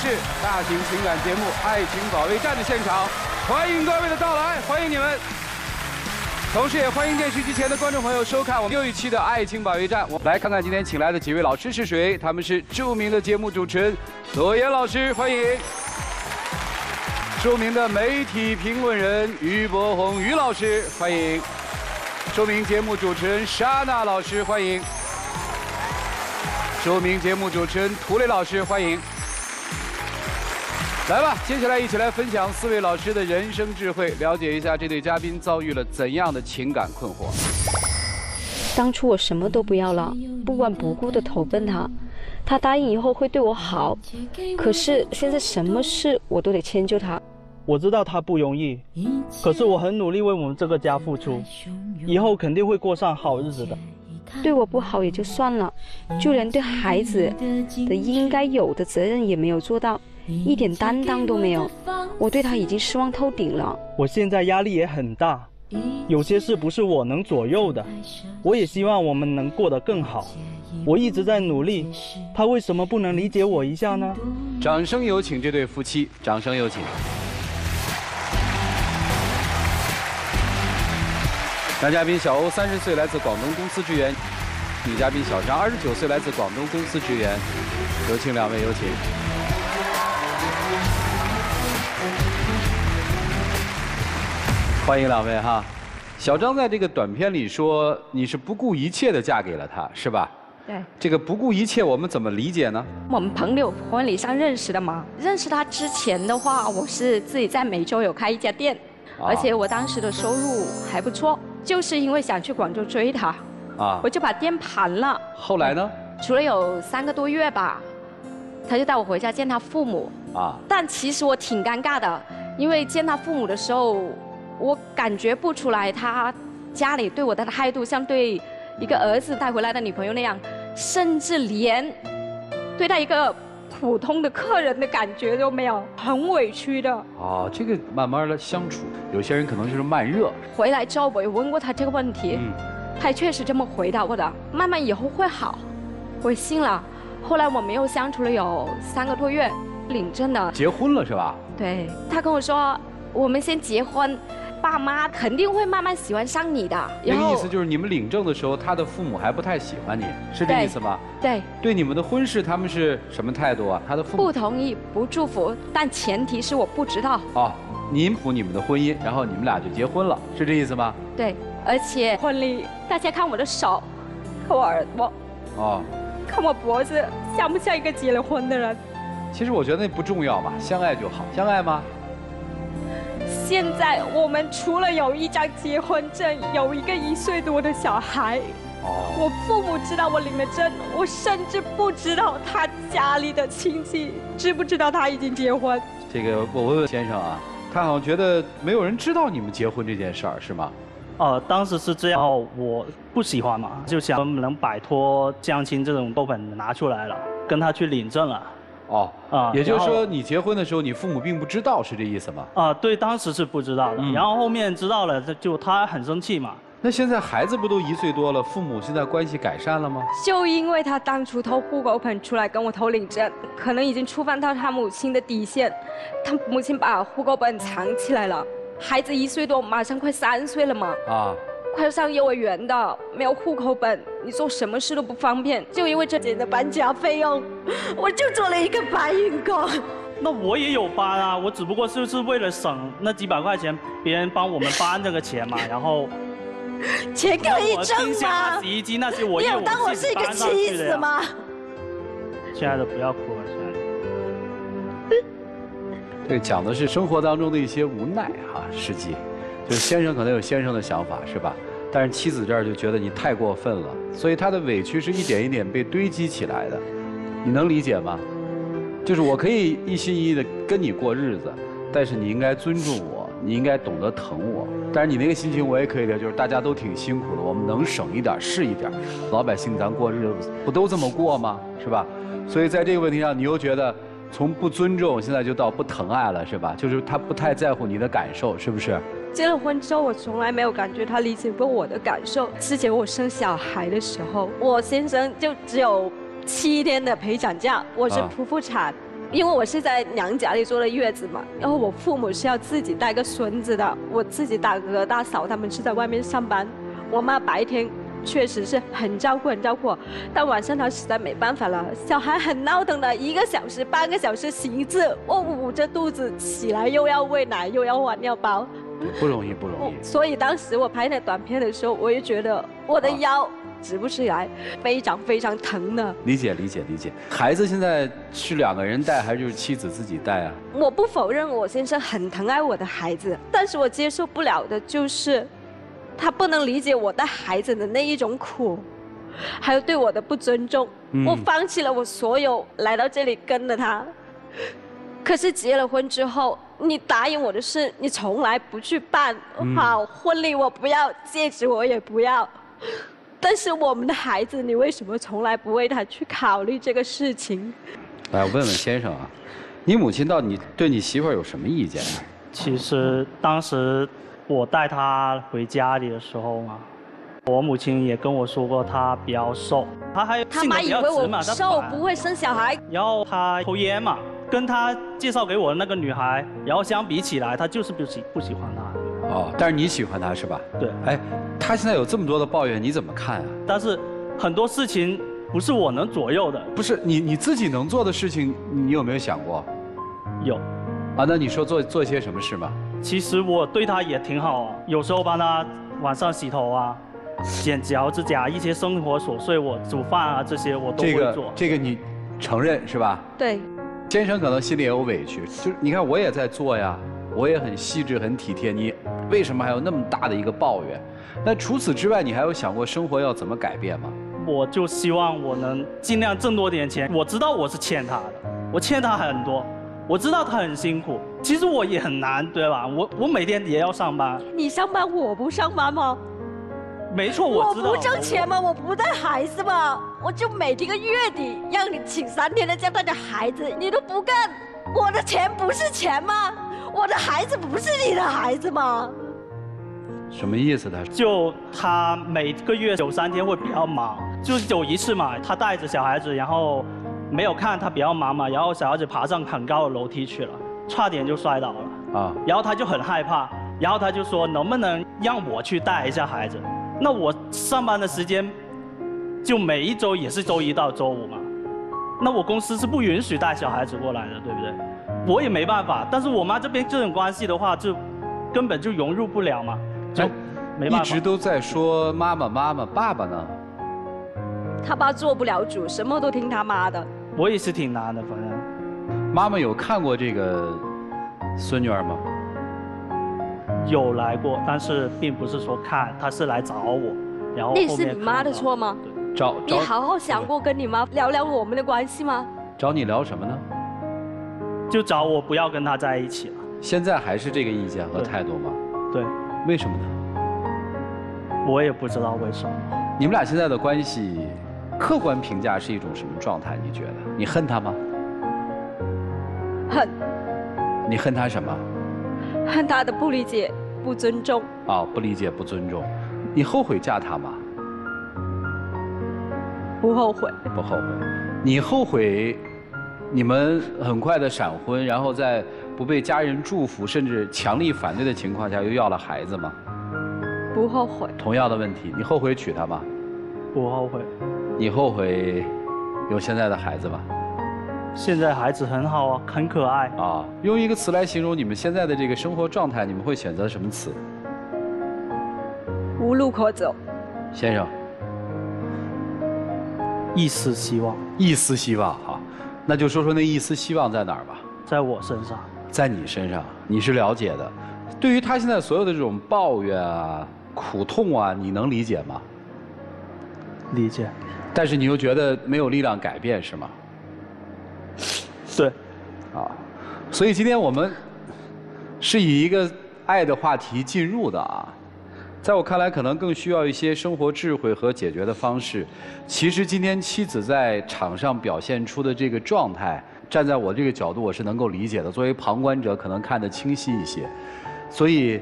是大型情感节目《爱情保卫战》的现场，欢迎各位的到来，欢迎你们。同时也欢迎电视机前的观众朋友收看我们又一期的《爱情保卫战》。我们来看看今天请来的几位老师是谁？他们是著名的节目主持人左岩老师，欢迎；著名的媒体评论人于博宏于老师，欢迎；著名节目主持人莎娜老师，欢迎。著名节目主持人涂磊老师，欢迎。来吧，接下来一起来分享四位老师的人生智慧，了解一下这对嘉宾遭遇了怎样的情感困惑。当初我什么都不要了，不管不顾的投奔他，他答应以后会对我好，可是现在什么事我都得迁就他。我知道他不容易，可是我很努力为我们这个家付出，以后肯定会过上好日子的。对我不好也就算了，就连对孩子的应该有的责任也没有做到，一点担当都没有。我对他已经失望透顶了。我现在压力也很大，有些事不是我能左右的。我也希望我们能过得更好。我一直在努力，他为什么不能理解我一下呢？掌声有请这对夫妻，掌声有请。男嘉宾小欧三十岁，来自广东公司职员；女嘉宾小张二十九岁，来自广东公司职员。有请两位，有请。欢迎两位哈。小张在这个短片里说，你是不顾一切的嫁给了他，是吧？对。这个不顾一切，我们怎么理解呢？我们朋友婚礼上认识的嘛。认识他之前的话，我是自己在梅州有开一家店，而且我当时的收入还不错。就是因为想去广州追他，啊，我就把店盘了。后来呢？除了有三个多月吧，他就带我回家见他父母。啊，但其实我挺尴尬的，因为见他父母的时候，我感觉不出来他家里对我的态度像对一个儿子带回来的女朋友那样，甚至连对待一个。普通的客人的感觉都没有，很委屈的。啊，这个慢慢的相处，有些人可能就是慢热。回来之后我也问过他这个问题，嗯，他也确实这么回答我的。慢慢以后会好，我信了。后来我们又相处了有三个多月，领证的。结婚了是吧？对，他跟我说，我们先结婚。爸妈肯定会慢慢喜欢上你的。那个意思就是你们领证的时候，他的父母还不太喜欢你，是这意思吗？对。对你们的婚事，他们是什么态度啊？他的父母不同意，不祝福，但前提是我不知道。哦，您谱你们的婚姻，然后你们俩就结婚了，是这意思吗？对，而且婚礼大家看我的手，看我耳朵，哦，看我脖子，像不像一个结了婚的人？其实我觉得那不重要吧，相爱就好。相爱吗？现在我们除了有一张结婚证，有一个一岁多的小孩。哦。我父母知道我领了证，我甚至不知道他家里的亲戚知不知道他已经结婚。这个我问问先生啊，他好像觉得没有人知道你们结婚这件事儿，是吗？哦，当时是这样，我不喜欢嘛，就想能摆脱相亲这种豆本拿出来了，跟他去领证了。哦，啊，也就是说，你结婚的时候，你父母并不知道，是这意思吗？啊，对，当时是不知道的，然后后面知道了，就他很生气嘛。那现在孩子不都一岁多了，父母现在关系改善了吗？就因为他当初偷户口本出来跟我偷领证，可能已经触犯到他母亲的底线，他母亲把户口本藏起来了。孩子一岁多，马上快三岁了嘛。啊。快要上幼儿园的，没有户口本，你做什么事都不方便。就因为这几年的搬家费用，我就做了一个搬运工。那我也有搬啊，我只不过就是为了省那几百块钱，别人帮我们搬这个钱嘛，然后。钱可以挣吗？洗衣机那些我有当我是一个妻子吗？亲爱的，不要哭了，亲爱的。这讲的是生活当中的一些无奈哈，实际。就先生可能有先生的想法，是吧？但是妻子这儿就觉得你太过分了，所以他的委屈是一点一点被堆积起来的，你能理解吗？就是我可以一心一意的跟你过日子，但是你应该尊重我，你应该懂得疼我。但是你那个心情我也可以理解，就是大家都挺辛苦的，我们能省一点是一点，老百姓咱过日子不都这么过吗？是吧？所以在这个问题上，你又觉得从不尊重现在就到不疼爱了，是吧？就是他不太在乎你的感受，是不是？结了婚之后，我从来没有感觉他理解过我的感受。之前我生小孩的时候，我先生就只有七天的陪产假，我是剖腹产，因为我是在娘家里坐的月子嘛，然后我父母是要自己带个孙子的，我自己大哥大嫂他们是在外面上班，我妈白天确实是很照顾很照顾，但晚上她实在没办法了，小孩很闹腾的，一个小时半个小时洗一次，我捂着肚子起来又要喂奶又要换尿包，不容易不容易。所以当时我拍那短片的时候，我也觉得我的腰。直不起来，非常非常疼的。理解理解理解。孩子现在是两个人带，还是就是妻子自己带啊？我不否认我先生很疼爱我的孩子，但是我接受不了的就是，他不能理解我带孩子的那一种苦，还有对我的不尊重。我放弃了我所有，来到这里跟了他。可是结了婚之后，你答应我的事，你从来不去办。好，婚礼我不要，戒指我也不要。但是我们的孩子，你为什么从来不为他去考虑这个事情？来，我问问先生啊，你母亲到底对你媳妇儿有什么意见啊？其实当时我带她回家里的时候嘛，我母亲也跟我说过，她比较瘦，她还她妈以为我瘦不会生小孩。然后她抽烟嘛，跟他介绍给我的那个女孩，然后相比起来，他就是不喜不喜欢她。哦，但是你喜欢她是吧？对。哎。他现在有这么多的抱怨，你怎么看啊？但是很多事情不是我能左右的。不是你你自己能做的事情，你有没有想过？有。啊，那你说做做些什么事吗？其实我对他也挺好，有时候帮他晚上洗头啊、剪脚趾甲，一些生活琐碎，我煮饭啊这些我都会做。这个你承认是吧？对。先生可能心里也有委屈，就是你看我也在做呀，我也很细致很体贴，你为什么还有那么大的一个抱怨？那除此之外，你还有想过生活要怎么改变吗？我就希望我能尽量挣多点钱。我知道我是欠他的，我欠他很多。我知道他很辛苦，其实我也很难，对吧？我我每天也要上班。你上班，我不上班吗？没错，我知道。我不挣钱吗？我不带孩子吗？我就每天个月底让你请三天的假带着孩子，你都不干。我的钱不是钱吗？我的孩子不是你的孩子吗？什么意思？他就他每个月有三天会比较忙，就是有一次嘛，他带着小孩子，然后没有看他比较忙嘛，然后小孩子爬上很高的楼梯去了，差点就摔倒了啊。然后他就很害怕，然后他就说能不能让我去带一下孩子？那我上班的时间就每一周也是周一到周五嘛，那我公司是不允许带小孩子过来的，对不对？我也没办法，但是我妈这边这种关系的话，就根本就融入不了嘛。就一直都在说妈妈妈妈，爸爸呢？他爸做不了主，什么都听他妈的。我也是挺难的，反正。妈妈有看过这个孙女儿吗？有来过，但是并不是说看，他是来找我，然后那是你妈的错吗？找你好好想过跟你妈聊聊我们的关系吗？找你聊什么呢？就找我不要跟他在一起了。现在还是这个意见和态度吗？对。为什么呢？我也不知道为什么。你们俩现在的关系，客观评价是一种什么状态？你觉得？你恨他吗？恨。你恨他什么？恨他的不理解、不尊重。啊，不理解、不尊重。你后悔嫁他吗？不后悔。不后悔。你后悔你们很快的闪婚，然后在。不被家人祝福，甚至强力反对的情况下，又要了孩子吗？不后悔。同样的问题，你后悔娶她吗？不后悔。你后悔有现在的孩子吗？现在孩子很好啊，很可爱啊。用一个词来形容你们现在的这个生活状态，你们会选择什么词？无路可走。先生。一丝希望。一丝希望哈，那就说说那一丝希望在哪儿吧。在我身上。在你身上，你是了解的。对于他现在所有的这种抱怨啊、苦痛啊，你能理解吗？理解。但是你又觉得没有力量改变，是吗？对。啊，所以今天我们是以一个爱的话题进入的啊。在我看来，可能更需要一些生活智慧和解决的方式。其实今天妻子在场上表现出的这个状态。站在我这个角度，我是能够理解的。作为旁观者，可能看得清晰一些。所以，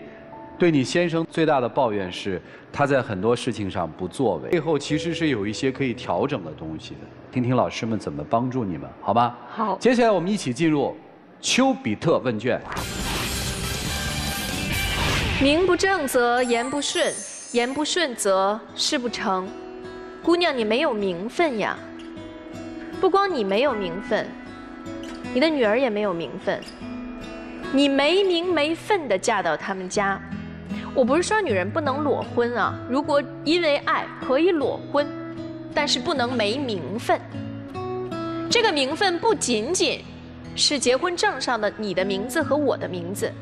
对你先生最大的抱怨是他在很多事情上不作为，背后其实是有一些可以调整的东西的。听听老师们怎么帮助你们，好吧？好。接下来我们一起进入丘比特问卷。名不正则言不顺，言不顺则事不成。姑娘，你没有名分呀。不光你没有名分，你的女儿也没有名分。你没名没分的嫁到他们家，我不是说女人不能裸婚啊。如果因为爱可以裸婚，但是不能没名分。这个名分不仅仅是结婚证上的你的名字和我的名字，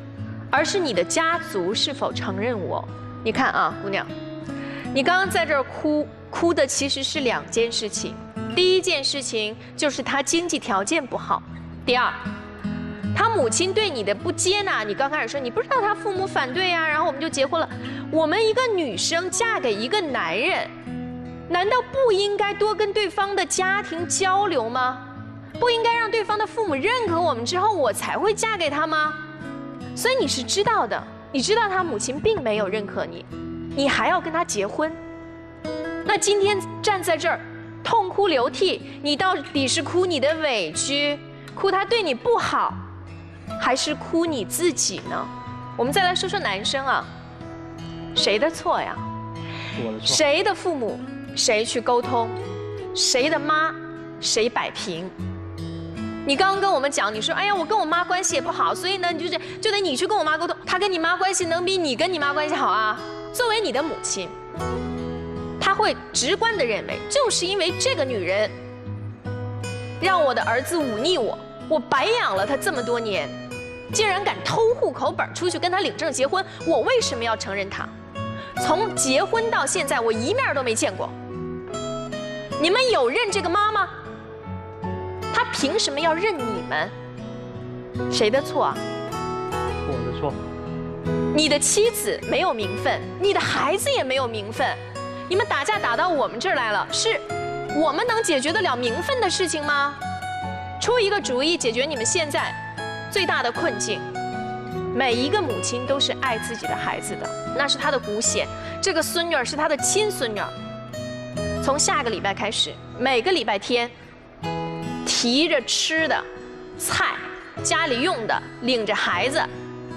而是你的家族是否承认我。你看啊，姑娘，你刚刚在这儿哭，哭的其实是两件事情。第一件事情就是他经济条件不好，第二，他母亲对你的不接纳。你刚开始说你不知道他父母反对呀，然后我们就结婚了。我们一个女生嫁给一个男人，难道不应该多跟对方的家庭交流吗？不应该让对方的父母认可我们之后，我才会嫁给他吗？所以你是知道的，你知道他母亲并没有认可你，你还要跟他结婚。那今天站在这儿。痛哭流涕，你到底是哭你的委屈，哭他对你不好，还是哭你自己呢？我们再来说说男生啊，谁的错呀？我的错。谁的父母，谁去沟通？谁的妈，谁摆平？你刚刚跟我们讲，你说，哎呀，我跟我妈关系也不好，所以呢，你就是就得你去跟我妈沟通。她跟你妈关系能比你跟你妈关系好啊？作为你的母亲。她会直观的认为，就是因为这个女人，让我的儿子忤逆我，我白养了他这么多年，竟然敢偷户口本出去跟他领证结婚，我为什么要承认他？从结婚到现在，我一面都没见过。你们有认这个妈吗？他凭什么要认你们？谁的错？我的错。你的妻子没有名分，你的孩子也没有名分。你们打架打到我们这儿来了，是我们能解决得了名分的事情吗？出一个主意解决你们现在最大的困境。每一个母亲都是爱自己的孩子的，那是她的骨血。这个孙女儿是她的亲孙女儿。从下个礼拜开始，每个礼拜天提着吃的、菜、家里用的，领着孩子，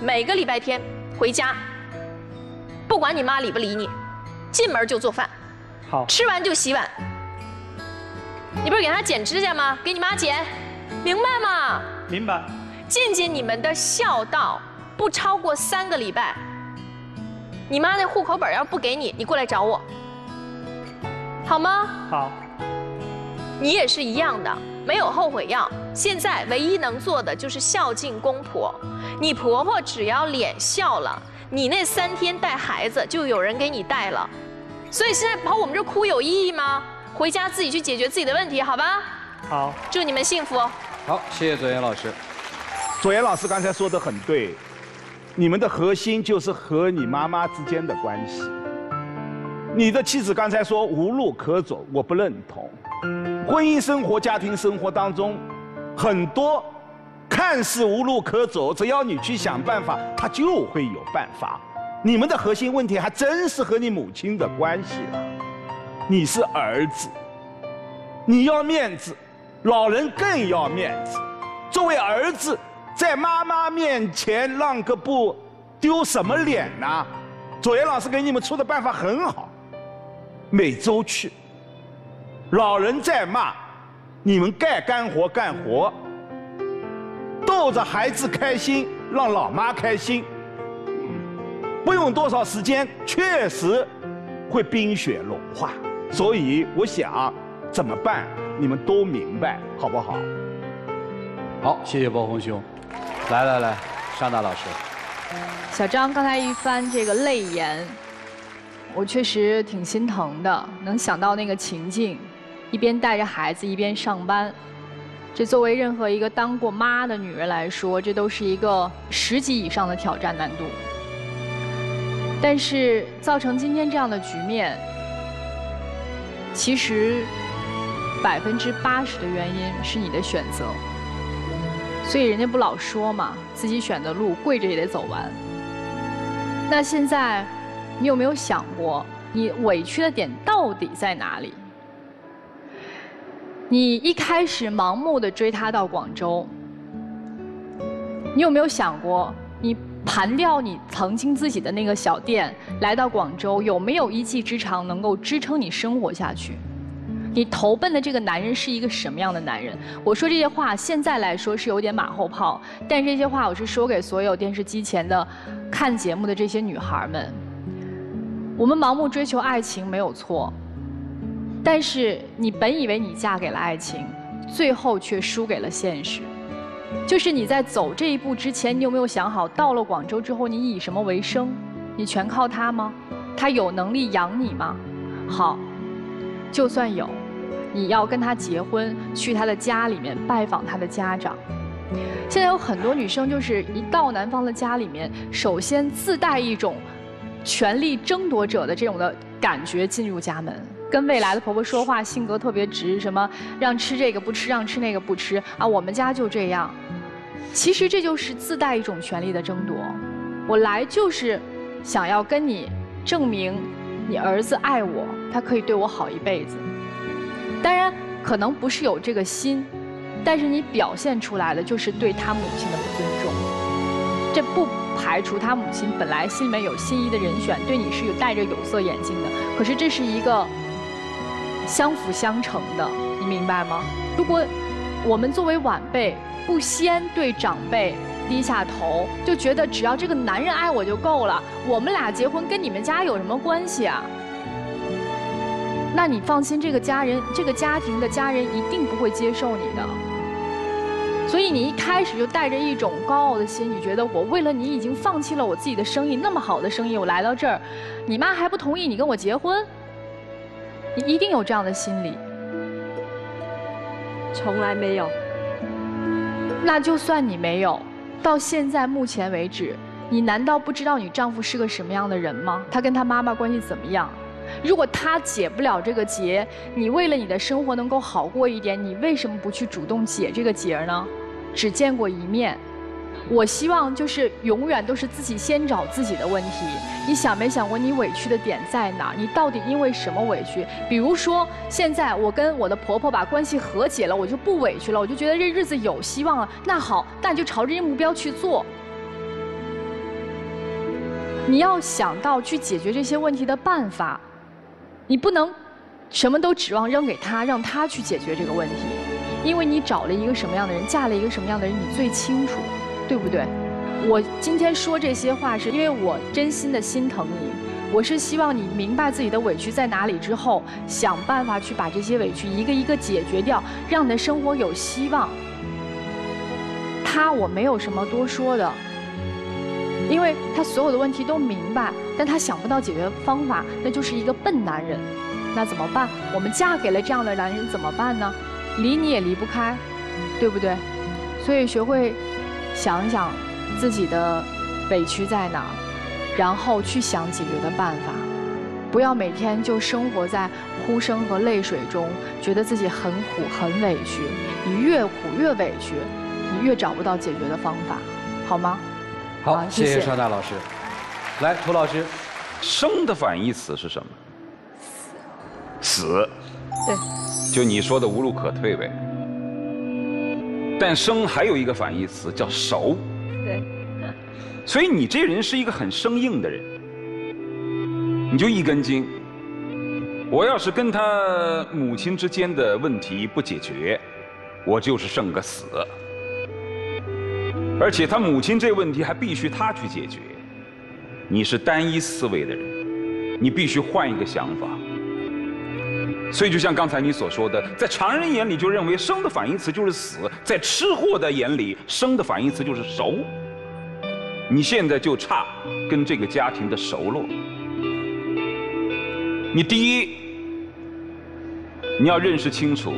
每个礼拜天回家，不管你妈理不理你。进门就做饭，好，吃完就洗碗。你不是给她剪指甲吗？给你妈剪，明白吗？明白。尽尽你们的孝道，不超过三个礼拜。你妈那户口本要不给你，你过来找我，好吗？好。你也是一样的，没有后悔药。现在唯一能做的就是孝敬公婆。你婆婆只要脸笑了。你那三天带孩子就有人给你带了，所以现在跑我们这哭有意义吗？回家自己去解决自己的问题，好吧？好，祝你们幸福。好，谢谢左岩老师。左岩老师刚才说的很对，你们的核心就是和你妈妈之间的关系。你的妻子刚才说无路可走，我不认同。婚姻生活、家庭生活当中，很多。看似无路可走，只要你去想办法，他就会有办法。你们的核心问题还真是和你母亲的关系了。你是儿子，你要面子，老人更要面子。作为儿子，在妈妈面前让个步，丢什么脸呢？左岩老师给你们出的办法很好，每周去。老人在骂，你们该干活干活。逗着孩子开心，让老妈开心，不用多少时间，确实会冰雪融化。所以我想怎么办，你们都明白，好不好？好，谢谢包红兄。来来来，尚大老师。小张刚才一番这个泪言，我确实挺心疼的。能想到那个情境，一边带着孩子，一边上班。这作为任何一个当过妈的女人来说，这都是一个十级以上的挑战难度。但是造成今天这样的局面，其实百分之八十的原因是你的选择。所以人家不老说嘛，自己选的路跪着也得走完。那现在，你有没有想过，你委屈的点到底在哪里？你一开始盲目的追他到广州，你有没有想过，你盘掉你曾经自己的那个小店，来到广州，有没有一技之长能够支撑你生活下去？你投奔的这个男人是一个什么样的男人？我说这些话，现在来说是有点马后炮，但这些话我是说给所有电视机前的看节目的这些女孩们。我们盲目追求爱情没有错，但是你本以为你嫁给了爱情，最后却输给了现实。就是你在走这一步之前，你有没有想好，到了广州之后你以什么为生？你全靠他吗？他有能力养你吗？好，就算有。你要跟他结婚，去他的家里面拜访他的家长。现在有很多女生就是一到男方的家里面，首先自带一种权力争夺者的这种的感觉进入家门，跟未来的婆婆说话，性格特别直，什么让吃这个不吃，让吃那个不吃啊，我们家就这样。其实这就是自带一种权力的争夺。我来就是想要跟你证明，你儿子爱我，他可以对我好一辈子。当然，可能不是有这个心，但是你表现出来的就是对他母亲的不尊重。这不排除他母亲本来心里面有心仪的人选，对你是有戴着有色眼镜的。可是这是一个相辅相成的，你明白吗？如果我们作为晚辈不先对长辈低下头，就觉得只要这个男人爱我就够了，我们俩结婚跟你们家有什么关系啊？那你放心，这个家人、这个家庭的家人一定不会接受你的。所以你一开始就带着一种高傲的心，你觉得我为了你已经放弃了我自己的生意，那么好的生意，我来到这儿，你妈还不同意你跟我结婚？你一定有这样的心理。从来没有。那就算你没有，到现在目前为止，你难道不知道你丈夫是个什么样的人吗？他跟他妈妈关系怎么样？如果他解不了这个结，你为了你的生活能够好过一点，你为什么不去主动解这个结呢？只见过一面，我希望就是永远都是自己先找自己的问题。你想没想过你委屈的点在哪？你到底因为什么委屈？比如说，现在我跟我的婆婆把关系和解了，我就不委屈了，我就觉得这日子有希望了。那好，那你就朝着这目标去做。你要想到去解决这些问题的办法。你不能什么都指望扔给他，让他去解决这个问题，因为你找了一个什么样的人，嫁了一个什么样的人，你最清楚，对不对？我今天说这些话，是因为我真心的心疼你，我是希望你明白自己的委屈在哪里之后，想办法去把这些委屈一个一个解决掉，让你的生活有希望。他我没有什么多说的，因为他所有的问题都明白。但他想不到解决方法，那就是一个笨男人，那怎么办？我们嫁给了这样的男人怎么办呢？离你也离不开，对不对？所以学会想一想自己的委屈在哪儿，然后去想解决的办法，不要每天就生活在哭声和泪水中，觉得自己很苦很委屈。你越苦越委屈，你越找不到解决的方法，好吗？好，谢谢邵大老师。来，涂老师，生的反义词是什么？死。死。对。就你说的无路可退呗。但生还有一个反义词叫熟。对。所以你这人是一个很生硬的人。你就一根筋。我要是跟他母亲之间的问题不解决，我就是剩个死。而且他母亲这问题还必须他去解决。你是单一思维的人，你必须换一个想法。所以，就像刚才你所说的，在常人眼里就认为生的反义词就是死，在吃货的眼里，生的反义词就是熟。你现在就差跟这个家庭的熟络。你第一，你要认识清楚，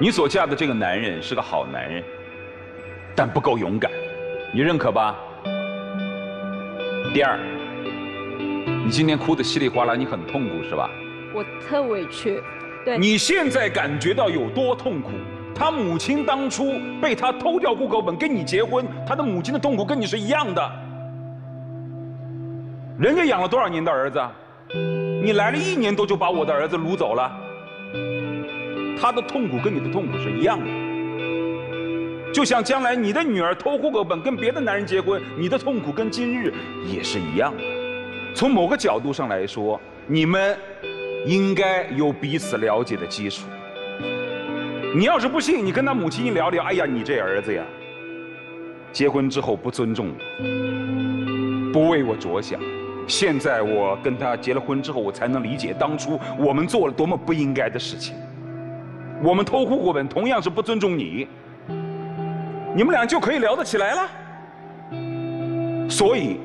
你所嫁的这个男人是个好男人，但不够勇敢，你认可吧？第二，你今天哭得稀里哗啦，你很痛苦是吧？我特委屈，对。你现在感觉到有多痛苦？他母亲当初被他偷掉户口本跟你结婚，他的母亲的痛苦跟你是一样的。人家养了多少年的儿子，你来了一年多就把我的儿子掳走了，他的痛苦跟你的痛苦是一样的。就像将来你的女儿偷户口本跟别的男人结婚，你的痛苦跟今日也是一样的。从某个角度上来说，你们应该有彼此了解的基础。你要是不信，你跟他母亲一聊聊，哎呀，你这儿子呀，结婚之后不尊重我，不为我着想。现在我跟他结了婚之后，我才能理解当初我们做了多么不应该的事情。我们偷户口本同样是不尊重你。你们俩就可以聊得起来了。所以，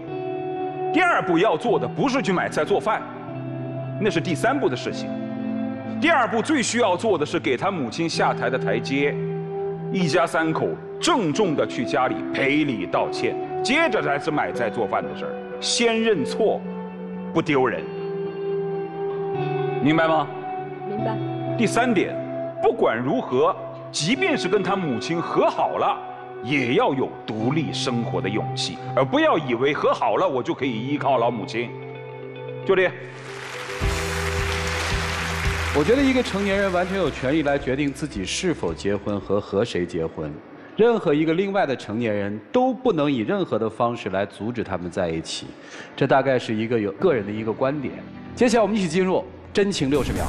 第二步要做的不是去买菜做饭，那是第三步的事情。第二步最需要做的是给他母亲下台的台阶，一家三口郑重的去家里赔礼道歉，接着才是买菜做饭的事儿。先认错，不丢人，明白吗？明白。第三点，不管如何，即便是跟他母亲和好了。也要有独立生活的勇气，而不要以为和好了我就可以依靠老母亲。就这。我觉得一个成年人完全有权利来决定自己是否结婚和和谁结婚，任何一个另外的成年人都不能以任何的方式来阻止他们在一起。这大概是一个有个人的一个观点。接下来我们一起进入真情六十秒。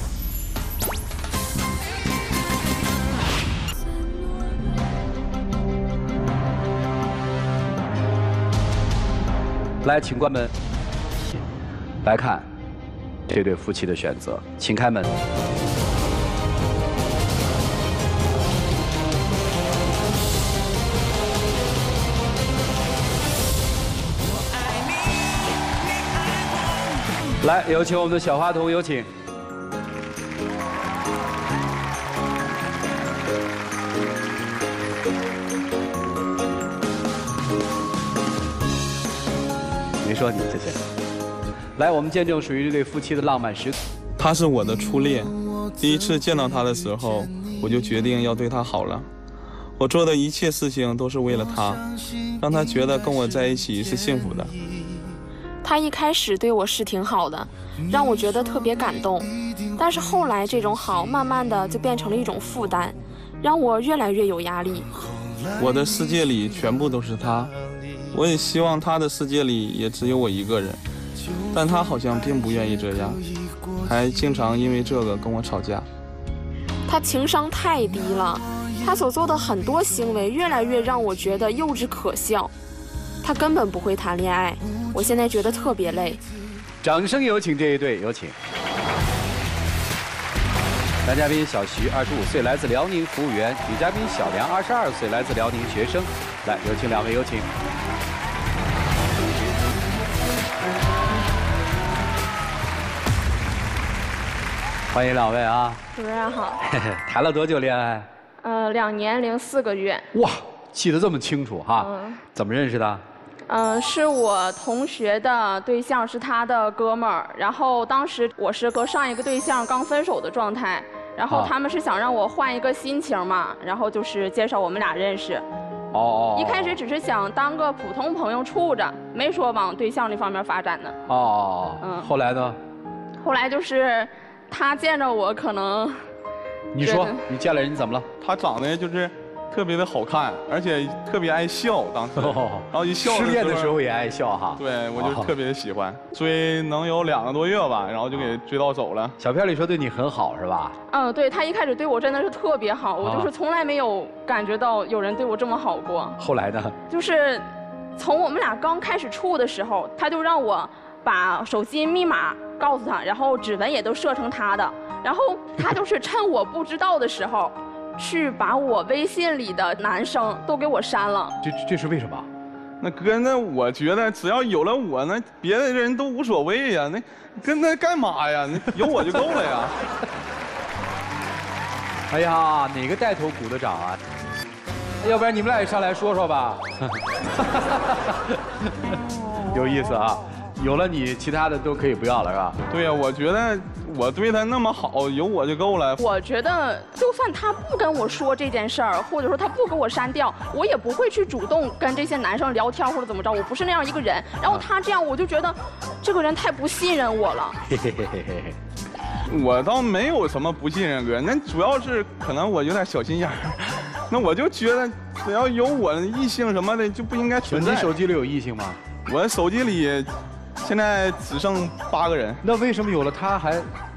来，请关门。来看这对夫妻的选择，请开门。来，有请我们的小花童，有请。说你谢谢。来，我们见证属于这对夫妻的浪漫时刻。他是我的初恋，第一次见到他的时候，我就决定要对他好了。我做的一切事情都是为了他，让他觉得跟我在一起是幸福的。他一开始对我是挺好的，让我觉得特别感动。但是后来这种好，慢慢的就变成了一种负担，让我越来越有压力。我的世界里全部都是他。我也希望他的世界里也只有我一个人，但他好像并不愿意这样，还经常因为这个跟我吵架。他情商太低了，他所做的很多行为越来越让我觉得幼稚可笑。他根本不会谈恋爱，我现在觉得特别累。掌声有请这一对，有请。男嘉宾小徐，二十五岁，来自辽宁服务员；女嘉宾小梁，二十二岁，来自辽宁学生。来，有请两位，有请。欢迎两位啊！主持人好。谈了多久恋爱？呃，两年零四个月。哇，记得这么清楚哈！嗯。怎么认识的？嗯，是我同学的对象，是他的哥们儿。然后当时我是和上一个对象刚分手的状态，然后他们是想让我换一个心情嘛，然后就是介绍我们俩认识。哦。一开始只是想当个普通朋友处着，没说往对象这方面发展呢。哦。嗯。后来呢？后来就是。他见着我可能，你说你见了人怎么了？他长得就是特别的好看，而且特别爱笑，当时，然后一笑。失恋的时候也爱笑哈。对，我就特别的喜欢，追能有两个多月吧，然后就给追到手了。小片里说对你很好是吧？嗯，对他一开始对我真的是特别好，我就是从来没有感觉到有人对我这么好过。后来呢？就是从我们俩刚开始处的时候，他就让我把手机密码。告诉他，然后指纹也都设成他的，然后他就是趁我不知道的时候，去把我微信里的男生都给我删了。这这是为什么？那哥，那我觉得只要有了我，那别的人都无所谓呀。那跟他干嘛呀？那有我就够了呀。哎呀，哪个带头鼓的掌啊？要不然你们俩也上来说说吧。有意思啊。有了你，其他的都可以不要了，是吧？对呀，我觉得我对他那么好，有我就够了。我觉得，就算他不跟我说这件事儿，或者说他不给我删掉，我也不会去主动跟这些男生聊天或者怎么着。我不是那样一个人。然后他这样，我就觉得这个人太不信任我了。嘿嘿嘿嘿嘿。我倒没有什么不信任哥，那主要是可能我有点小心眼儿。那我就觉得，只要有我异性什么的，就不应该存在。你手机里有异性吗？我手机里。现在只剩八个人，那为什么有了她还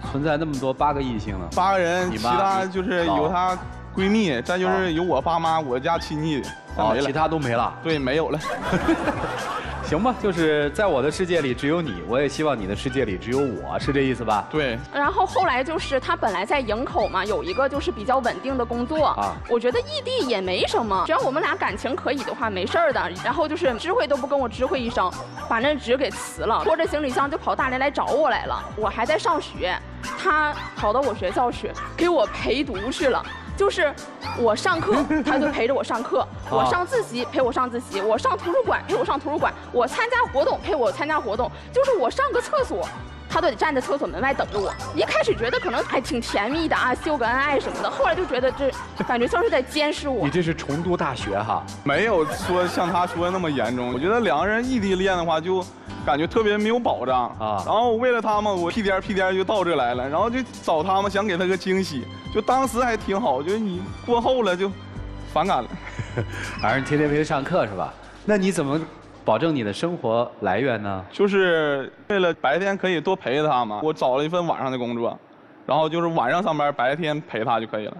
存在那么多八个异性呢？八个人，其他就是有她闺蜜，再就是有我爸妈、我家亲戚，哦，其他都没了。对，没有了。行吧，就是在我的世界里只有你，我也希望你的世界里只有我，是这意思吧？对。然后后来就是他本来在营口嘛，有一个就是比较稳定的工作啊。我觉得异地也没什么，只要我们俩感情可以的话，没事儿的。然后就是知会都不跟我知会一声，把那纸给辞了，拖着行李箱就跑大连来找我来了。我还在上学，他跑到我学校去给我陪读去了。就是我上课，他就陪着我上课；我上自习，陪我上自习；我上图书馆，陪我上图书馆；我参加活动，陪我参加活动。就是我上个厕所，他都得站在厕所门外等着我。一开始觉得可能还挺甜蜜的啊，秀个恩爱什么的。后来就觉得这感觉像是在监视我。你这是重读大学哈？没有说像他说的那么严重。我觉得两个人异地恋的话就。感觉特别没有保障啊！然后为了他们，我屁颠屁颠就到这来了，然后就找他们，想给他个惊喜。就当时还挺好，就是你过后了就反感了。反正天天陪他上课是吧？那你怎么保证你的生活来源呢？就是为了白天可以多陪他嘛。我找了一份晚上的工作，然后就是晚上上班，白天陪他就可以了。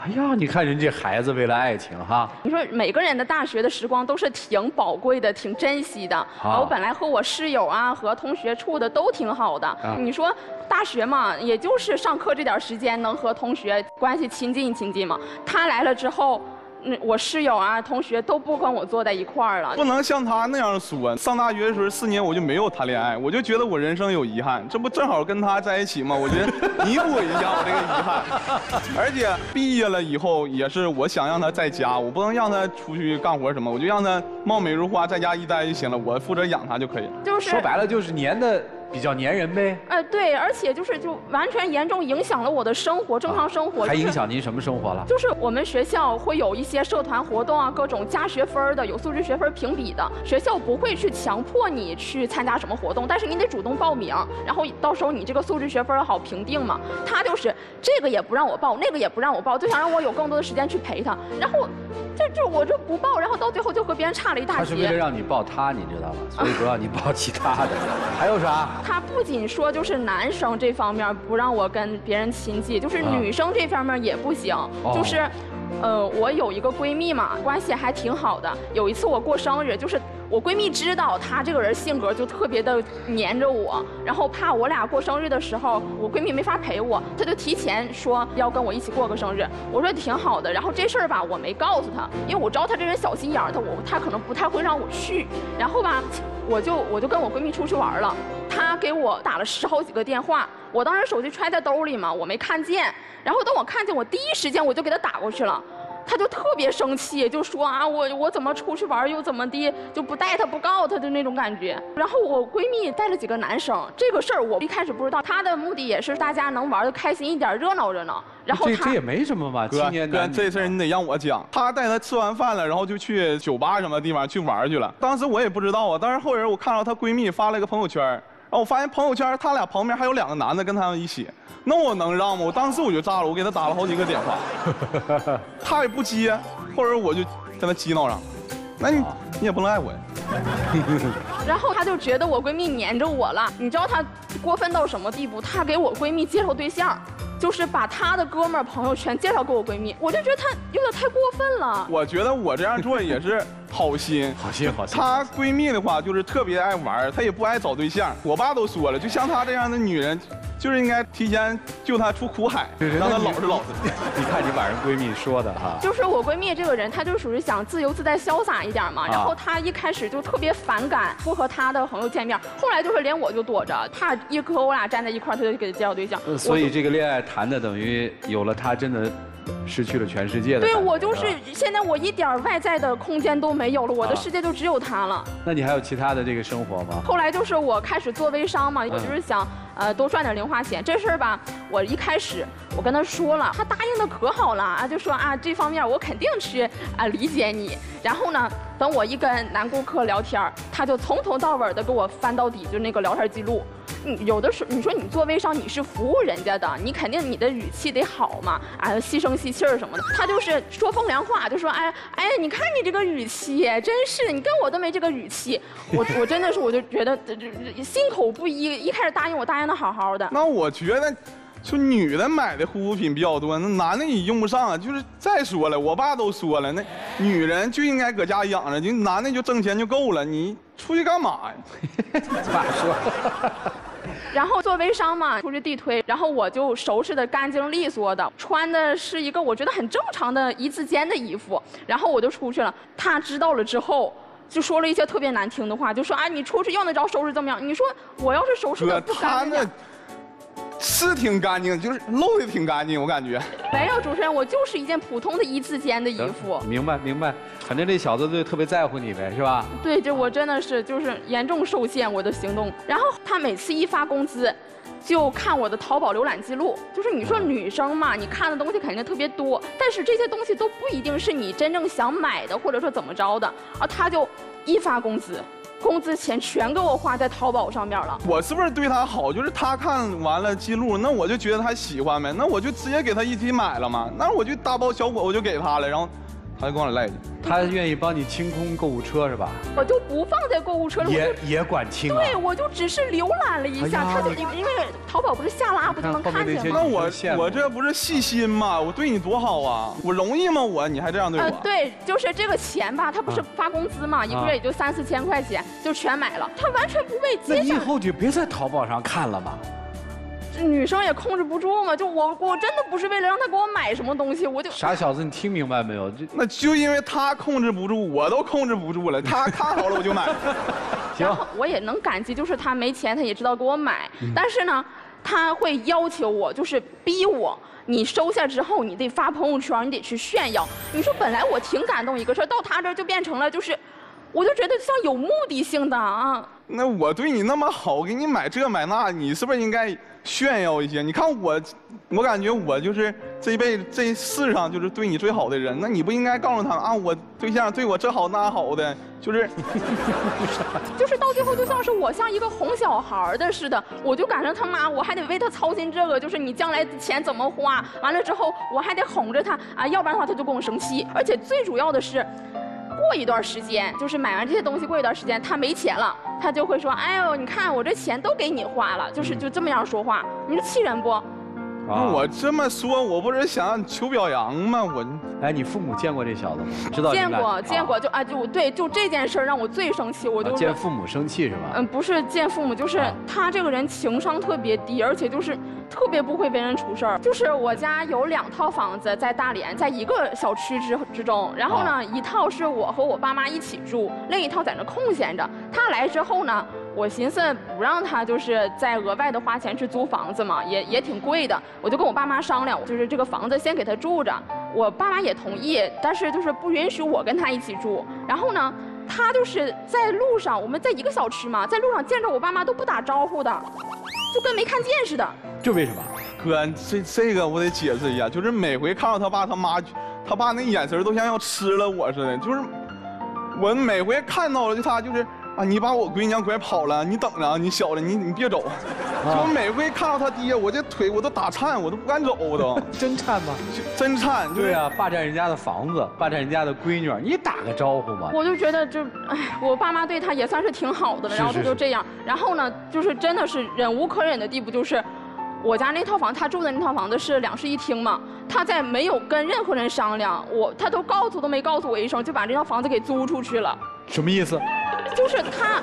哎呀，你看人家孩子为了爱情哈！你说每个人的大学的时光都是挺宝贵的，挺珍惜的。啊，我本来和我室友啊和同学处的都挺好的。你说大学嘛，也就是上课这点时间能和同学关系亲近亲近嘛。他来了之后。嗯，我室友啊，同学都不跟我坐在一块儿了。不能像他那样说。上大学的时候四年我就没有谈恋爱，我就觉得我人生有遗憾。这不正好跟他在一起吗？我觉得弥补一下我这个遗憾。而且毕业了以后也是我想让他在家，我不能让他出去干活什么，我就让他貌美如花在家一待就行了，我负责养他就可以了。就是说白了就是年的。比较粘人呗。哎，对，而且就是就完全严重影响了我的生活，正常生活。还影响您什么生活了？就是我们学校会有一些社团活动啊，各种加学分的，有素质学分评比的。学校不会去强迫你去参加什么活动，但是你得主动报名，然后到时候你这个素质学分好评定嘛。他就是这个也不让我报，那个也不让我报，就想让我有更多的时间去陪他。然后，这 就我就不报，然后到最后就和别人差了一大截。他是为了让你报他，你知道吗？所以不让你报其他的。还有啥？他不仅说就是男生这方面不让我跟别人亲近，就是女生这方面也不行。就是，呃，我有一个闺蜜嘛，关系还挺好的。有一次我过生日，就是我闺蜜知道她这个人性格就特别的黏着我，然后怕我俩过生日的时候我闺蜜没法陪我，她就提前说要跟我一起过个生日。我说挺好的，然后这事儿吧我没告诉她，因为我知道她这人小心眼儿，她我她可能不太会让我去。然后吧。我 就我就跟我闺蜜出去玩了，她给我打了十好几个电话，我当时手机揣在兜里嘛，我没看见，然后等我看见，我第一时间我就给她打过去了。他就特别生气，就说啊，我我怎么出去玩又怎么的，就不带他不告他的那种感觉。然后我闺蜜带了几个男生，这个事儿我一开始不知道，她的目的也是大家能玩的开心一点，热闹热闹。然后这这也没什么吧，哥哥，这事儿你得让我讲。他带他吃完饭了，然后就去酒吧什么地方去玩去了。当时我也不知道啊，但是后人我看到她闺蜜发了一个朋友圈，然后我发现朋友圈他俩旁边还有两个男的跟他们一起。那我能让吗？我当时我就炸了，我给他打了好几个电话，他也不接，后者我就跟他激闹上，那你你也不能爱我呀。然后他就觉得我闺蜜黏着我了，你知道他过分到什么地步？他给我闺蜜介绍对象。就是把她的哥们儿朋友全介绍给我闺蜜，我就觉得她有点太过分了。我觉得我这样做也是好心，好心好心。她闺蜜的话就是特别爱玩，她也不爱找对象。我爸都说了，就像她这样的女人。就是应该提前救她出苦海，让她老实老实。你看你把人闺蜜说的哈，就是我闺蜜这个人，她就属于想自由自在、潇洒一点嘛。然后她一开始就特别反感不和她的朋友见面，后来就是连我就躲着，怕一和我俩站在一块儿，她就给她介绍对象。所以这个恋爱谈的等于有了她真的 失去了全世界的。对我就是现在我一点外在的空间都没有了，我的世界就只有他了。那你还有其他的这个生活吗？后来就是我开始做微商嘛，我就是想呃多赚点零花钱。这事儿吧，我一开始我跟他说了，他答应的可好了啊，就说啊这方面我肯定去啊理解你。然后呢，等我一跟男顾客聊天，他就从头到尾的给我翻到底，就那个聊天记录。有的时候，你说你做微商，你是服务人家的，你肯定你的语气得好嘛，啊，细声细气儿什么的。他就是说风凉话，就说哎哎，你看你这个语气，真是你跟我都没这个语气。我我真的是我就觉得心口不一，一开始答应我答应的好好的。那我觉得。就女的买的护肤品比较多，那男的你用不上啊。就是再说了，我爸都说了，那女人就应该搁家养着，就男的就挣钱就够了，你出去干嘛呀？咋说。然后做微商嘛，出去地推，然后我就收拾的干净利索的，穿的是一个我觉得很正常的一字肩的衣服，然后我就出去了。他知道了之后，就说了一些特别难听的话，就说啊，你出去用得着收拾怎么样？你说我要是收拾的不干净。是挺干净，就是露的挺干净，我感觉。没有主持人，我就是一件普通的一字肩的衣服。明白明白，反正这小子就特别在乎你呗，是吧？对，这我真的是就是严重受限我的行动。然后他每次一发工资，就看我的淘宝浏览记录。就是你说女生嘛，你看的东西肯定特别多，但是这些东西都不一定是你真正想买的，或者说怎么着的。啊，他就一发工资。工资钱全给我花在淘宝上面了。我是不是对他好？就是他看完了记录，那我就觉得他喜欢呗，那我就直接给他一起买了嘛。那我就大包小裹我就给他了，然后。他就跟我赖去，他愿意帮你清空购物车是吧？我就不放在购物车里，也也管清。对，我就只是浏览了一下，他就因为淘宝不是下拉不就能看见吗？那我我这不是细心吗？我对你多好啊！我容易吗？我你还这样对我？对，就是这个钱吧，他不是发工资嘛，一个月也就三四千块钱，就全买了，他完全不为接下。那以后就别在淘宝上看了嘛。女生也控制不住嘛，就我我真的不是为了让他给我买什么东西，我就傻小子，你听明白没有？就那就因为他控制不住，我都控制不住了。他看好了我就买。行，我也能感激，就是他没钱，他也知道给我买，但是呢，他会要求我，就是逼我，你收下之后你得发朋友圈，你得去炫耀。你说本来我挺感动一个事儿，到他这儿就变成了就是，我就觉得像有目的性的啊。那我对你那么好，给你买这买那，你是不是应该？炫耀一些，你看我，我感觉我就是这一辈子这世上就是对你最好的人，那你不应该告诉他啊，我对象对我这好那好的，就是，就是到最后就像是我像一个哄小孩的似的，我就赶上他妈，我还得为他操心这个，就是你将来钱怎么花，完了之后我还得哄着他啊，要不然的话他就跟我生气，而且最主要的是。过一段时间，就是买完这些东西，过一段时间他没钱了，他就会说：“哎呦，你看我这钱都给你花了。”就是就这么样说话，你说气人不？那我这么说，我不是想求表扬吗？我，哎，你父母见过这小子吗？知道见过，见过，就啊，就对，就这件事让我最生气，我就见父母生气是吧？嗯，不是见父母，就是他这个人情商特别低，而且就是特别不会为人处事儿。就是我家有两套房子在大连，在一个小区之之中，然后呢，一套是我和我爸妈一起住，另一套在那空闲着。他来之后呢？我寻思不让他就是再额外的花钱去租房子嘛，也也挺贵的。我就跟我爸妈商量，就是这个房子先给他住着。我爸妈也同意，但是就是不允许我跟他一起住。然后呢，他就是在路上，我们在一个小区嘛，在路上见着我爸妈都不打招呼的，就跟没看见似的。这为什么？哥，这这个我得解释一下，就是每回看到他爸他妈，他爸那眼神都像要吃了我似的，就是我每回看到了就他就是。啊！你把我闺娘拐跑了，你等着，你小子，你你别走。我每回看到他爹，我这腿我都打颤，我都不敢走，我都 真颤吗？真颤。对啊，霸占人家的房子，霸占人家的闺女，你打个招呼嘛。我就觉得，就哎，我爸妈对他也算是挺好的了，然后他就这样，然后呢，就是真的是忍无可忍的地步，就是我家那套房，他住的那套房子是两室一厅嘛，他在没有跟任何人商量，我他都告诉都没告诉我一声，就把这套房子给租出去了。什么意思？就是他，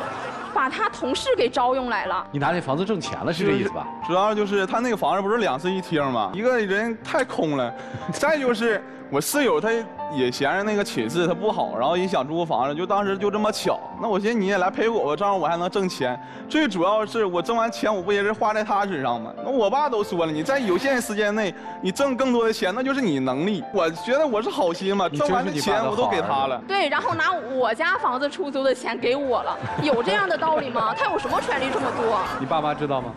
把他同事给招用来了。你拿这房子挣钱了，是这意思吧？主要就是他那个房子不是两室一厅吗？一个人太空了。再就是我室友他也嫌着那个寝室他不好，然后也想租个房子，就当时就这么巧。那我寻思你也来陪我吧，这样我还能挣钱。最主要是我挣完钱，我不也是花在他身上吗？那我爸都说了，你在有限时间内你挣更多的钱，那就是你能力。我觉得我是好心嘛，挣完的钱我都给他了。对，然后拿我家房子出租的钱给我了，有这样的道理吗？他有什么权利这么做？你爸妈知道吗？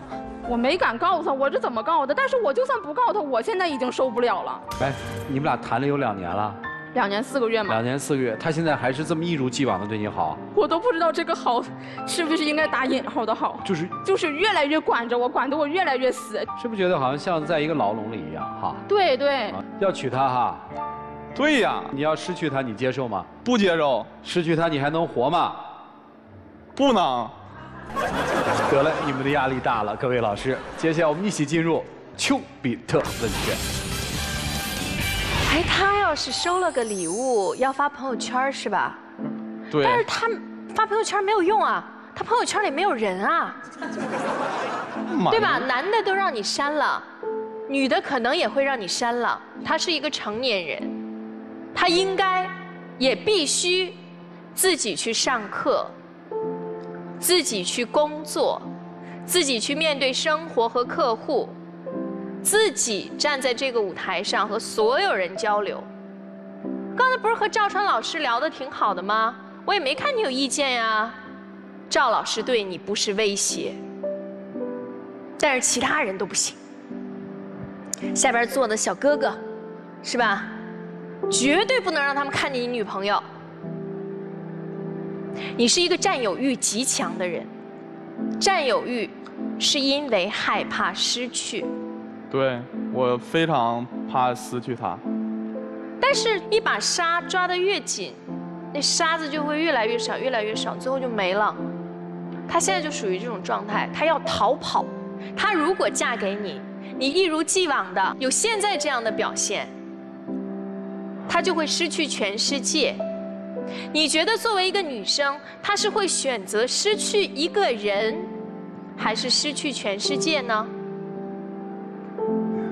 我没敢告诉他，我是怎么告的？但是我就算不告他，我现在已经受不了了。哎，你们俩谈了有两年了，两年四个月吗？两年四个月，他现在还是这么一如既往的对你好。我都不知道这个好，是不是应该打引号的好？就是就是越来越管着我，管得我越来越死。是不是觉得好像像在一个牢笼里一样？哈。对对。要娶她哈？对呀。你要失去她，你接受吗？不接受。失去她，你还能活吗？不能。得了，你们的压力大了，各位老师。接下来我们一起进入丘比特问卷。哎，他要是收了个礼物，要发朋友圈是吧？对。但是他发朋友圈没有用啊，他朋友圈里没有人啊，对吧？男的都让你删了，女的可能也会让你删了。他是一个成年人，他应该也必须自己去上课。自己去工作，自己去面对生活和客户，自己站在这个舞台上和所有人交流。刚才不是和赵川老师聊的挺好的吗？我也没看你有意见呀。赵老师对你不是威胁，但是其他人都不行。下边坐的小哥哥，是吧？绝对不能让他们看见你女朋友。你是一个占有欲极强的人，占有欲是因为害怕失去。对，我非常怕失去他。但是，一把沙抓得越紧，那沙子就会越来越少，越来越少，最后就没了。他现在就属于这种状态，他要逃跑。他如果嫁给你，你一如既往的有现在这样的表现，他就会失去全世界。你觉得作为一个女生，她是会选择失去一个人，还是失去全世界呢？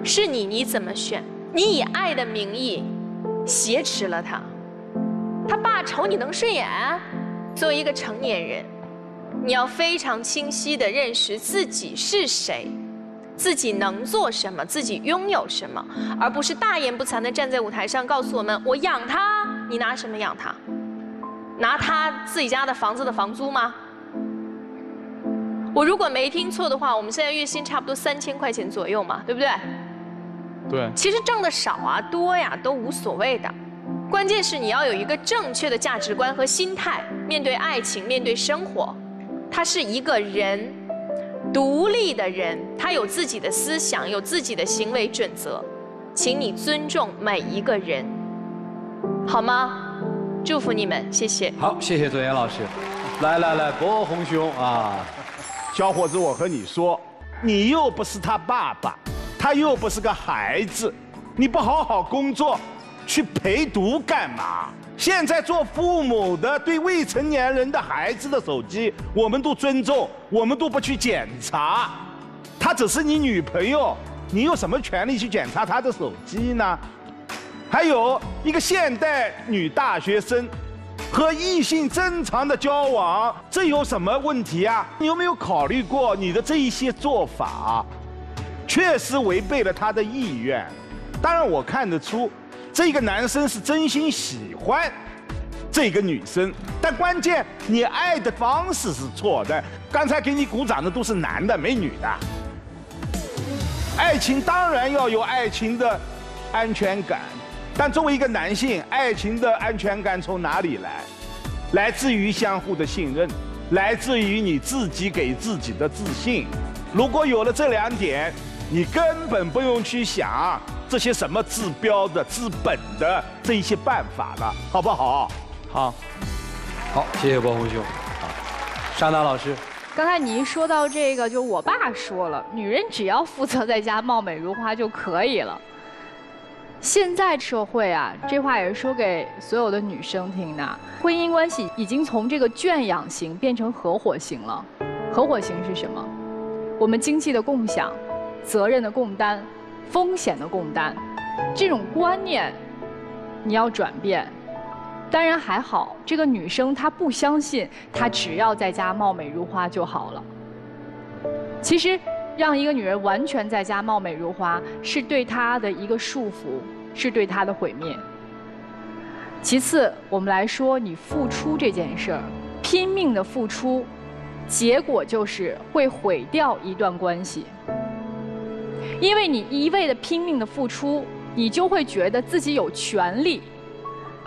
是你，你怎么选？你以爱的名义挟持了他，他爸瞅你能顺眼？作为一个成年人，你要非常清晰的认识自己是谁，自己能做什么，自己拥有什么，而不是大言不惭的站在舞台上告诉我们：我养他，你拿什么养他？拿他自己家的房子的房租吗？我如果没听错的话，我们现在月薪差不多三千块钱左右嘛，对不对？对。其实挣的少啊多呀都无所谓的，关键是你要有一个正确的价值观和心态，面对爱情，面对生活。他是一个人，独立的人，他有自己的思想，有自己的行为准则，请你尊重每一个人，好吗？祝福你们，谢谢。好，谢谢左岩老师。来来来，博红兄啊，小伙子，我和你说，你又不是他爸爸，他又不是个孩子，你不好好工作，去陪读干嘛？现在做父母的对未成年人的孩子的手机，我们都尊重，我们都不去检查。她只是你女朋友，你有什么权利去检查她的手机呢？还有一个现代女大学生和异性正常的交往，这有什么问题啊？你有没有考虑过你的这一些做法，确实违背了他的意愿？当然，我看得出这个男生是真心喜欢这个女生，但关键你爱的方式是错的。刚才给你鼓掌的都是男的，没女的。爱情当然要有爱情的安全感。但作为一个男性，爱情的安全感从哪里来？来自于相互的信任，来自于你自己给自己的自信。如果有了这两点，你根本不用去想这些什么治标的、治本的这一些办法了，好不好？好，好，谢谢郭红兄。好，沙娜老师，刚才你一说到这个，就我爸说了，女人只要负责在家貌美如花就可以了。现在社会啊，这话也是说给所有的女生听的。婚姻关系已经从这个圈养型变成合伙型了。合伙型是什么？我们经济的共享、责任的共担、风险的共担，这种观念你要转变。当然还好，这个女生她不相信，她只要在家貌美如花就好了。其实，让一个女人完全在家貌美如花，是对她的一个束缚，是对他的毁灭。其次，我们来说你付出这件事儿，拼命的付出，结果就是会毁掉一段关系。因为你一味的拼命的付出，你就会觉得自己有权利。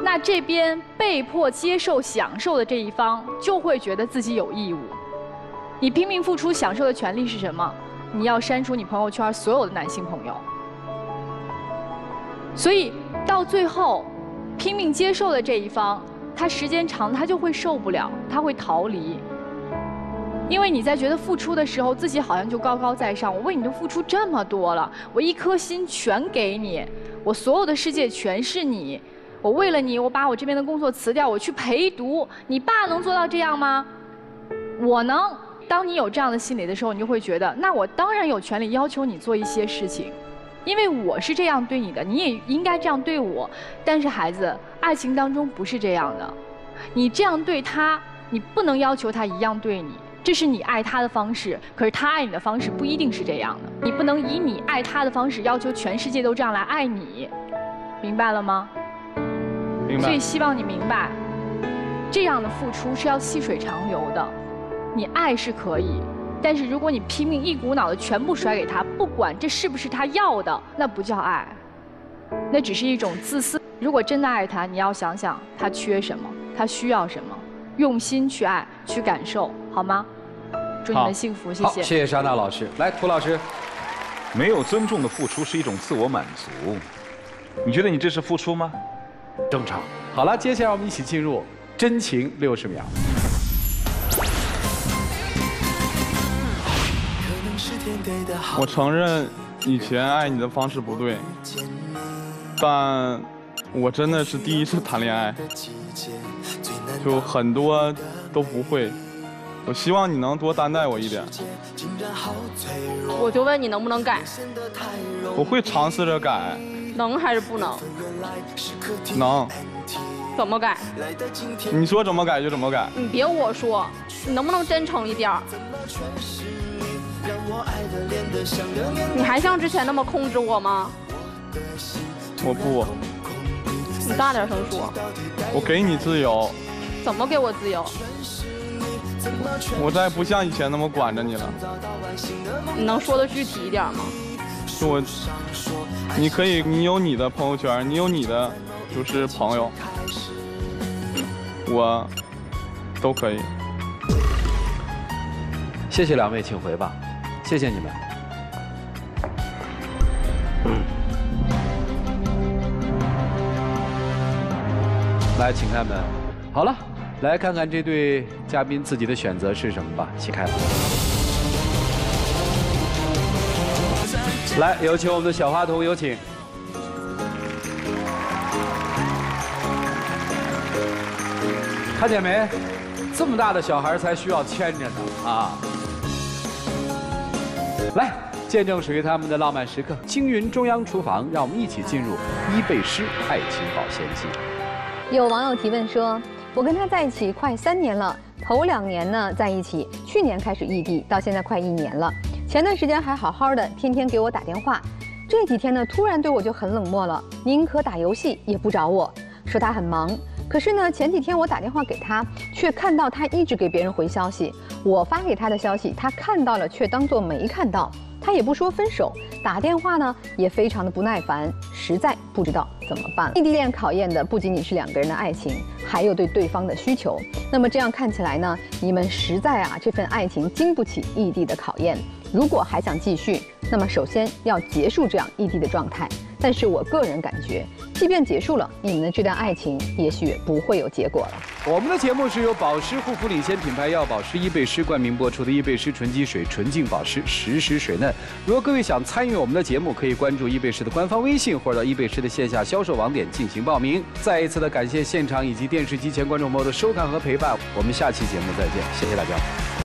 那这边被迫接受享受的这一方，就会觉得自己有义务。你拼命付出享受的权利是什么？你要删除你朋友圈所有的男性朋友。所以到最后，拼命接受的这一方，他时间长他就会受不了，他会逃离。因为你在觉得付出的时候，自己好像就高高在上。我为你都付出这么多了，我一颗心全给你，我所有的世界全是你。我为了你，我把我这边的工作辞掉，我去陪读。你爸能做到这样吗？我能。当你有这样的心理的时候，你就会觉得，那我当然有权利要求你做一些事情，因为我是这样对你的，你也应该这样对我。但是孩子，爱情当中不是这样的。你这样对他，你不能要求他一样对你，这是你爱他的方式。可是他爱你的方式不一定是这样的，你不能以你爱他的方式要求全世界都这样来爱你，明白了吗？明白所以希望你明白，这样的付出是要细水长流的。你爱是可以，但是如果你拼命一股脑的全部甩给他，不管这是不是他要的，那不叫爱，那只是一种自私。如果真的爱他，你要想想他缺什么，他需要什么，用心去爱，去感受，好吗？祝你们幸福，谢谢。谢谢莎娜老师。来，涂老师，没有尊重的付出是一种自我满足，你觉得你这是付出吗？正常。好了，接下来我们一起进入真情六十秒。我承认以前爱你的方式不对，但我真的是第一次谈恋爱，就很多都不会。我希望你能多担待我一点。我就问你能不能改？我会尝试着改。能还是不能？能。怎么改？你说怎么改就怎么改。你别我说，你能不能真诚一点？你还像之前那么控制我吗？我不。你大点声说。我给你自由。怎么给我自由？我再不像以前那么管着你了。你能说的具体一点吗？我，你可以，你有你的朋友圈，你有你的，就是朋友，我都可以。谢谢两位，请回吧。谢谢你们。来，请开门。好了，来看看这对嘉宾自己的选择是什么吧。请开。来，有请我们的小花童，有请。看见没？这么大的小孩才需要牵着呢啊！来，见证属于他们的浪漫时刻。青云中央厨房，让我们一起进入伊贝诗爱情保鲜期。有网友提问说：“我跟他在一起快三年了，头两年呢在一起，去年开始异地，到现在快一年了。前段时间还好好的，天天给我打电话，这几天呢突然对我就很冷漠了，宁可打游戏也不找我，说他很忙。可是呢，前几天我打电话给他，却看到他一直给别人回消息。我发给他的消息，他看到了却当作没看到。他也不说分手，打电话呢也非常的不耐烦，实在不知道怎么办。异地恋考验的不仅仅是两个人的爱情，还有对对方的需求。那么这样看起来呢，你们实在啊这份爱情经不起异地的考验。如果还想继续，那么首先要结束这样异地的状态。但是我个人感觉，即便结束了，你们的这段爱情也许不会有结果了。我们的节目是由保湿护肤领先品牌药保湿伊贝诗冠名播出的伊贝诗纯净水纯净保湿实时水嫩。如果各位想参与我们的节目，可以关注伊贝诗的官方微信，或者到伊贝诗的线下销售网点进行报名。再一次的感谢现场以及电视机前观众朋友的收看和陪伴，我们下期节目再见，谢谢大家。